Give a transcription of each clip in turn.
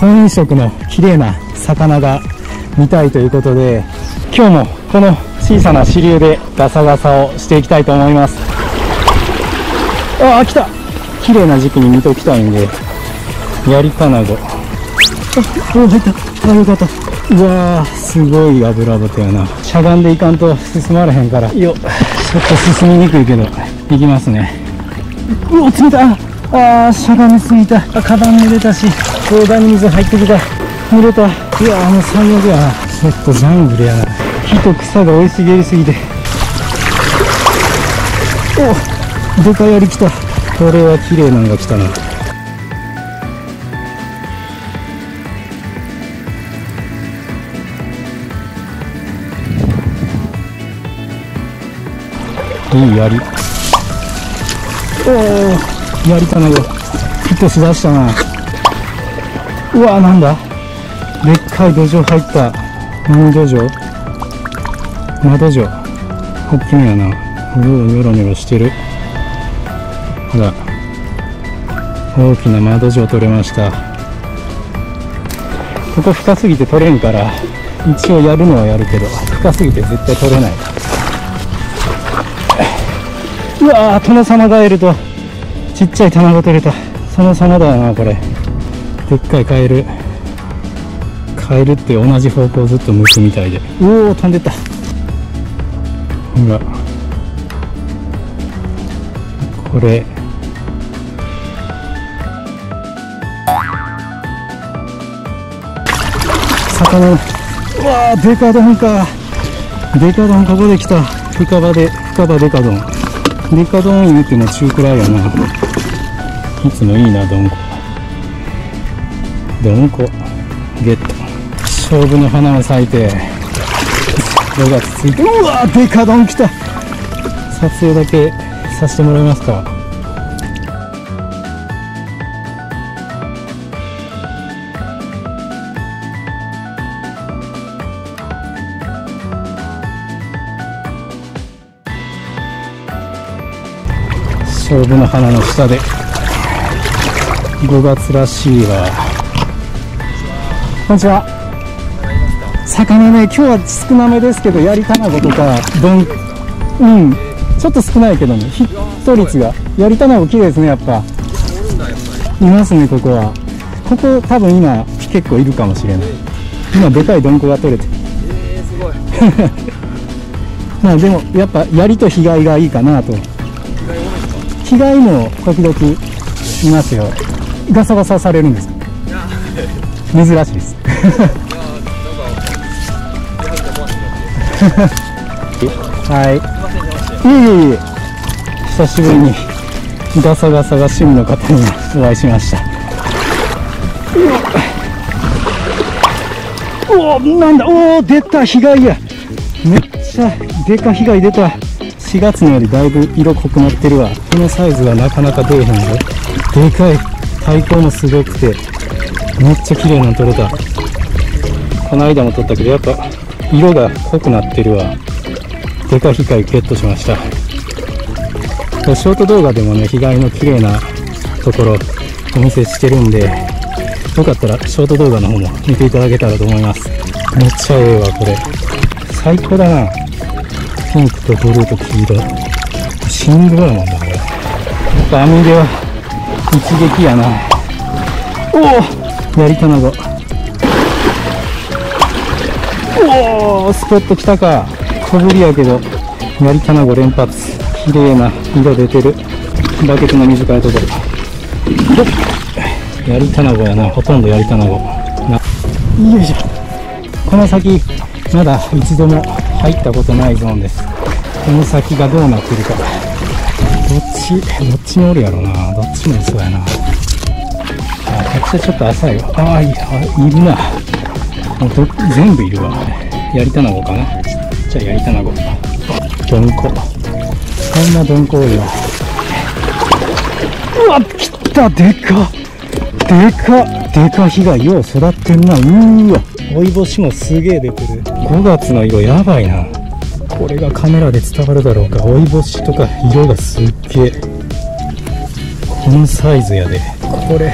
婚姻色の綺麗な魚が見たいということで今日もこの小さな支流でガサガサをしていきたいと思います。ああ来た。綺麗な時期に見ときたいんでやり金具あお入った。あよかった。うわーすごい油ボやな。しゃがんでいかんと進まれへんから。よちょっと進みにくいけど行きますね。うお冷たい。ああしゃがみすぎた。あカバン濡れたしボーダーに水入ってきた。濡れた。うわあの最悪やなちょっとジャングルや。な木と草が生い茂りすぎて。おでかいやり来た。これは綺麗なのが来たな。いいやりおおやりたなよヒットしだしたな。うわなんだ？でっかい土壌入った。何土壌？窓土壌。大きいやな。ニョロニョロしてる。ほら。大きな窓状取れました。ここ深すぎて取れんから一応やるのはやるけど深すぎて絶対取れない。うわー殿様がいると。ちっちゃい卵取れた。その様だよなこれ。でっかいカエル。カエルって同じ方向ずっと向くみたいで。おお飛んでった。ほら。これ。魚。うわーデカ丼か。デカ丼ここで来た。深場で深場デカ丼。デカ丼言うても中くらいやな。いつもいいなどんこどんこゲット。勝負の花が咲いて5月ついてうわデカ丼来た。撮影だけさせてもらえますか勝負の花の下で5月らしいわ。こんにちは。魚ね今日は少なめですけどやり卵とかどんうん。ちょっと少ないけどねヒット率がやり卵綺麗ですねやっぱ。いますねここは。ここ多分今結構いるかもしれない。今でかいどんこが取れてえー、すごいまあでもやっぱやりと被害がいいかなと。被害も時々いますよ。ガサガサされるんです。珍しいです。はい。いえいえいえ。久しぶりにガサガサが趣味の方にお会いしました。おおなんだ。おお出た被害や。めっちゃでか被害出た。4月のよりだいぶ色濃くなってるわ。このサイズはなかなか出えへんぞ。でかい。太鼓もすごくて。めっちゃ綺麗なの撮れた。この間も撮ったけどやっぱ色が濃くなってるわ。でかい機械ゲットしました。ショート動画でもね被害の綺麗なところお見せしてるんでよかったらショート動画の方も見ていただけたらと思います。めっちゃええわこれ。最高だな。ピンクとブルーと黄色。シングルやもんだこれ。やっぱ網では一撃やな。おおやり卵。おおスポット来たか。小ぶりやけどやり卵連発。綺麗な色出てる。バケツの水からところ。やり卵やな。ほとんどやり卵な。よいしょ。この先まだ一度も入ったことないゾーンです。この先がどうなってるか。どっちどっちもおるやろな。どっちもそうやな。あこっちはちょっと浅いわ。ああいいるな。もうど全部いるわ。やり卵かな。ちっちゃいやり卵どんこそんなどんこ多いわ。うわ来た。でか。でか。でか被害よう育ってんな。うーわ。追い星もすげえ出てる。5月の色やばいな。これがカメラで伝わるだろうか。追い星とか色がすっげえ。このサイズやで。これ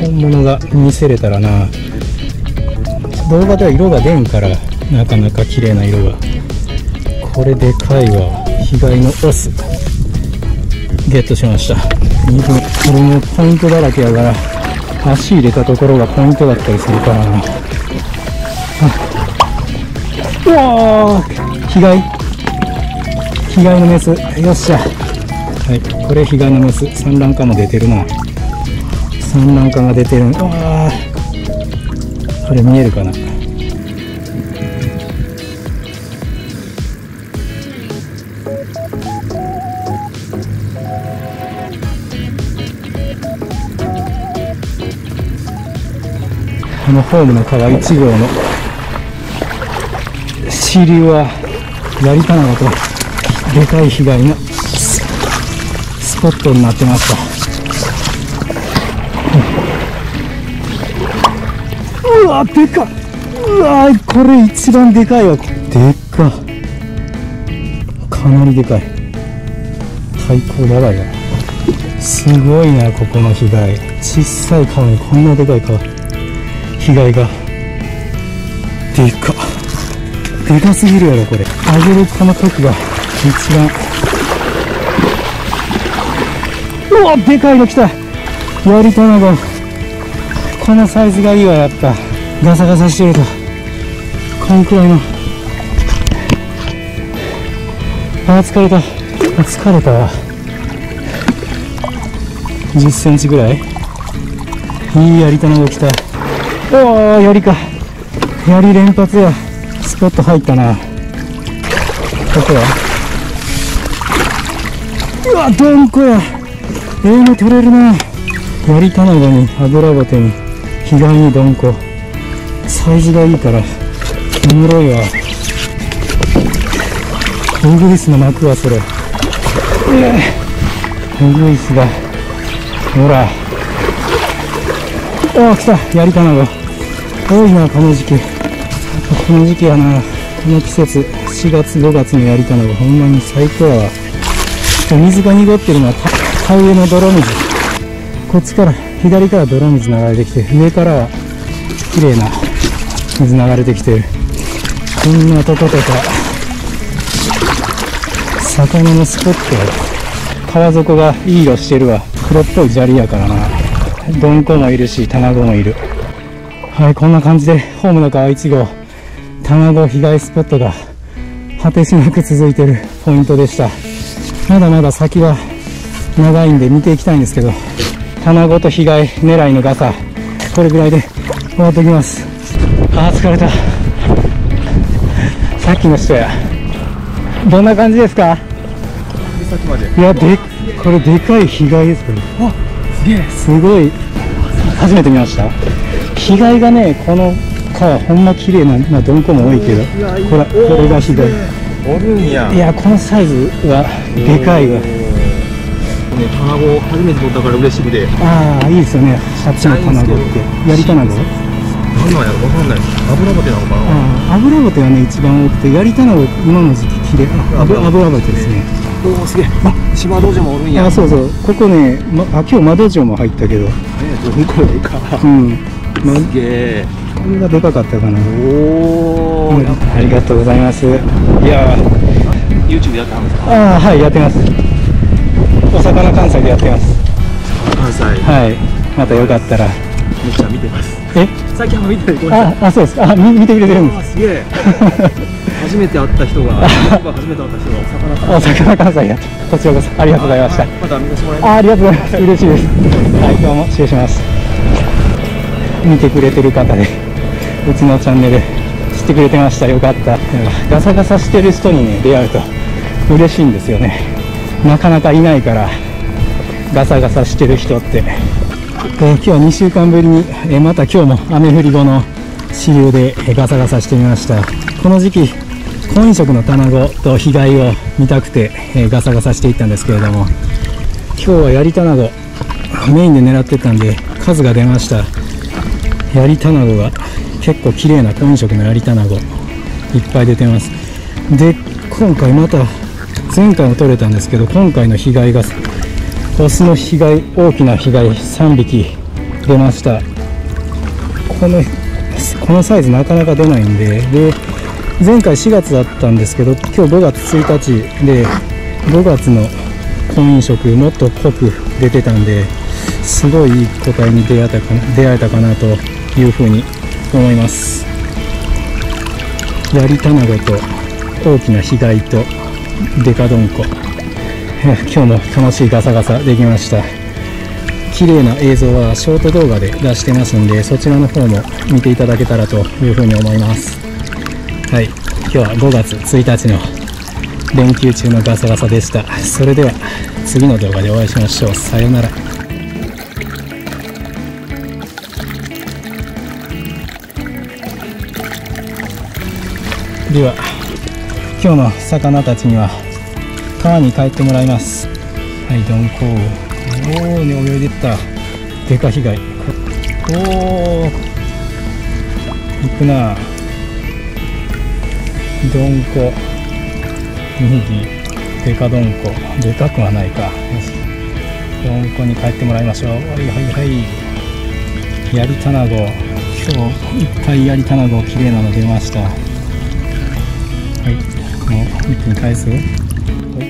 本物が見せれたらな動画では色が出んからなかなか綺麗な色が。これでかいわ。被害のオス。ゲットしました。これもポイントだらけやから足入れたところがポイントだったりするからな。うわー。被害。被害のメス。よっしゃ。はい。これ被害のメス。産卵化も出てるな。産卵化が出てる。うわー。これ見えるかな？このホームの川1号の支流はやりたなとでかい被害のスポットになってましたうわでかうわこれ一番でかいわ。でっか。かなりでかい。最高やばいなすごいなここの被害。小さい川にこんなでかい川。被害が。でか。でかすぎるやろこれ。上げるこの時が。一番。うわでかいの来た。やり卵このサイズがいいわやっぱ。ガサガサしてるとこんくらいの。あ疲れた。あ疲れたわ。10センチぐらい。いいやり卵来た。おおやりか。やり連発や。スポット入ったな。ここは。うわどんこや。ええの取れるな。やり卵に。油ボテに。被害にどんこサイズがいいからおもろいわ。ウグイスの膜はそれ。うグイスがほら。おお来た。やり卵多いなこの時期。この時期やな。この季節。4月5月のやり卵ほんまに最高やわ。水が濁ってるのは田植えの泥水。こっちから左から泥水流れてきて上からは綺麗な水流れてきてるこんなとことか魚のスポット川底がいい色してるわ。黒っぽい砂利やからな。どんこもいるし卵もいる。はいこんな感じでホームの川1号卵被害スポットが果てしなく続いてるポイントでした。まだまだ先は長いんで見ていきたいんですけど卵と被害狙いのガサこれぐらいで終わっておきます。あー疲れた。さっきの人や。どんな感じですか？いやでこれでかい被害ですこれ。あすげえ。すごい。初めて見ました。被害がねこの川ほんま綺麗な、まあ、どんこも多いけど。ほらこれが被害おるんや。いやこのサイズはでかいわ。ね卵を初めて取ったから嬉しくて。ああいいですよね。シャチの卵って。やり卵なんなんやろわかんない。油ボテなのかな油ボテがね一番多くてやり卵今の時期綺麗あ油油ボテですねおおすげえ。あ島道場もおるんや。あそうそう。ここね、ま、あ今日窓城も入ったけど。ねどんこいか。うん、ま、すげえ。これがでかかったかな。おお、うん。ありがとうございます。いやー YouTube やってはるんですか？ああはいやってます。お魚関西でやってます。関西。はい。またよかったらめっちゃ見てます。え？最近は見てない。ああそうですか。あみ見てくれてるんであすすげえ。初めて会った人が初めて会った人が魚関西や。こちらこそありがとうございました。はまた見させてもらいます。あありがとうございます嬉しいです。はい今日も失礼します。見てくれてる方でうちのチャンネル知ってくれてました。よかった。ガサガサしてる人にね出会うと嬉しいんですよね。なかなかいないからガサガサしてる人って、え今日は2週間ぶりに、えまた今日も雨降り後の支流で、えガサガサしてみました。この時期婚姻色の卵と被害を見たくて、えガサガサしていったんですけれども今日はやり卵メインで狙ってたんで数が出ました。やり卵が結構綺麗な婚姻色のやり卵いっぱい出てます。で今回また前回も取れたんですけど今回の被害がオスの被害大きな被害3匹出ました。このこのサイズなかなか出ないんでで前回4月だったんですけど今日5月1日で5月の婚姻色もっと濃く出てたんですごいいい個体に出会えたかな出会えたかなというふうに思います。ヤリタナゴと大きなヒガイとデカドンコ。今日も楽しいガサガサできました。綺麗な映像はショート動画で出してますんでそちらの方も見ていただけたらというふうに思います。はい。今日は5月1日の連休中のガサガサでした。それでは次の動画でお会いしましょう。さようなら。では今日の魚たちには川に帰ってもらいます。はいどんこおおに泳いでった。でか被害。おお行くな。どんこ右でかどんこでかくはないか。よし。どんこに帰ってもらいましょう。はいはいはい。やりたなご今日いっぱいやりたなご綺麗なの出ました。はい。もう一気に返す。はい